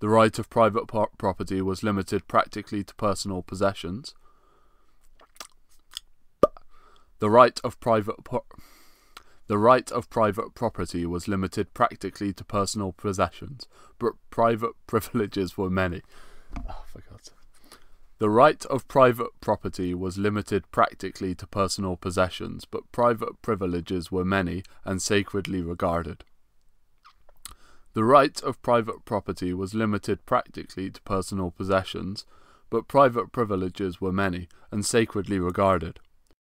The right of private property was limited practically to personal possessions. The right of private the right of private property was limited practically to personal possessions, but private privileges were many. Oh, for God's. The right of private property was limited practically to personal possessions, but private privileges were many and sacredly regarded. The right of private property was limited practically to personal possessions, but private privileges were many and sacredly regarded.